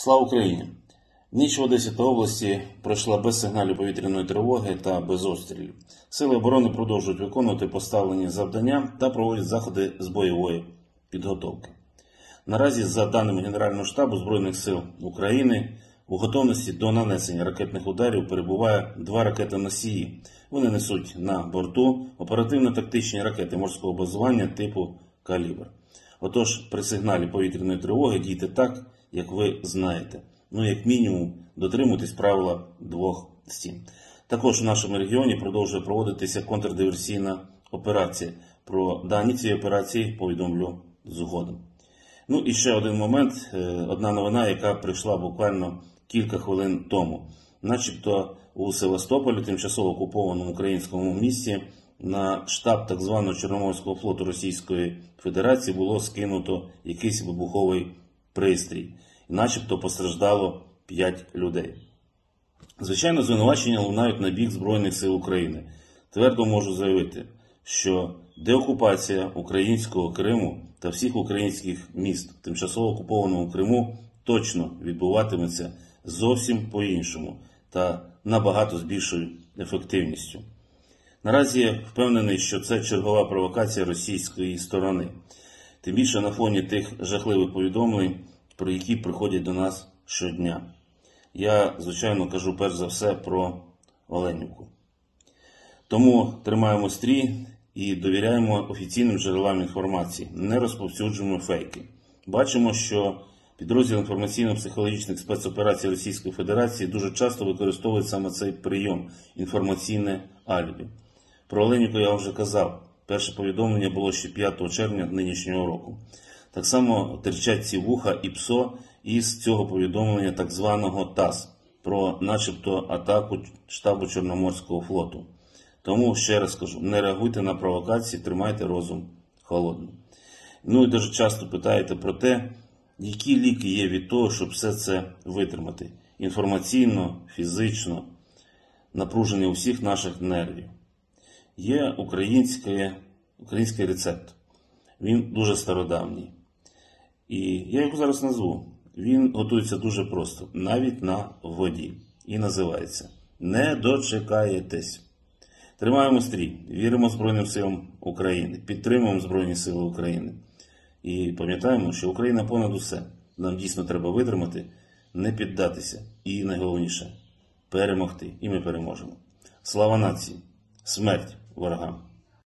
Слава Україні! Ніч в Одесі та області пройшла без сигналів повітряної тривоги та без обстрілів. Сили оборони продовжують виконувати поставлені завдання та проводять заходи з бойової підготовки. Наразі, за даними Генерального штабу Збройних сил України, у готовності до нанесення ракетних ударів перебуває два ракети-носії. Вони несуть на борту оперативно-тактичні ракети морського базування типу Калібр. Отож, при сигналі повітряної тривоги дійте так, як ви знаєте. Ну, як мінімум, дотримуйтесь правила двох стін. Також у нашому регіоні продовжує проводитися контрдиверсійна операція. Про дані цієї операції повідомлю згодом. Ну і ще один момент, е, одна новина, яка прийшла буквально кілька хвилин тому. Начебто у Севастополі, тимчасово окупованому українському місті, на штаб так званого Чорноморського флоту Російської Федерації було скинуто якийсь вибуховий пристрій, і начебто постраждало 5 людей. Звичайно, звинувачення лунають на бік Збройних сил України. Твердо можу заявити, що деокупація українського Криму та всіх українських міст в тимчасово окупованому Криму точно відбуватиметься зовсім по-іншому та набагато з більшою ефективністю. Наразі я впевнений, що це чергова провокація російської сторони, тим більше на фоні тих жахливих повідомлень, про які приходять до нас щодня. Я, звичайно, кажу перш за все про Оленівку. Тому тримаємо стрій і довіряємо офіційним джерелам інформації, не розповсюджуємо фейки. Бачимо, що підрозділ інформаційно-психологічних спецоперацій Російської Федерації дуже часто використовують саме цей прийом інформаційне алібі. Про Оленівку я вже казав. Перше повідомлення було ще 5 червня нинішнього року. Так само терчать ці вуха і ПСО із цього повідомлення так званого ТАСС про начебто атаку штабу Чорноморського флоту. Тому ще раз кажу: не реагуйте на провокації, тримайте розум холодним. Ну і дуже часто питаєте про те, які ліки є від того, щоб все це витримати інформаційно, фізично, напруження усіх наших нервів. Є український, український рецепт. Він дуже стародавній. І я його зараз назву. Він готується дуже просто, навіть на воді. І називається Не дочекаєтесь. Тримаємо стрій, віримо Збройним силам України, підтримуємо Збройні Сили України. І пам'ятаємо, що Україна понад усе. Нам дійсно треба витримати, не піддатися. І найголовніше перемогти. І ми переможемо. Слава нації! Смерть ворогам!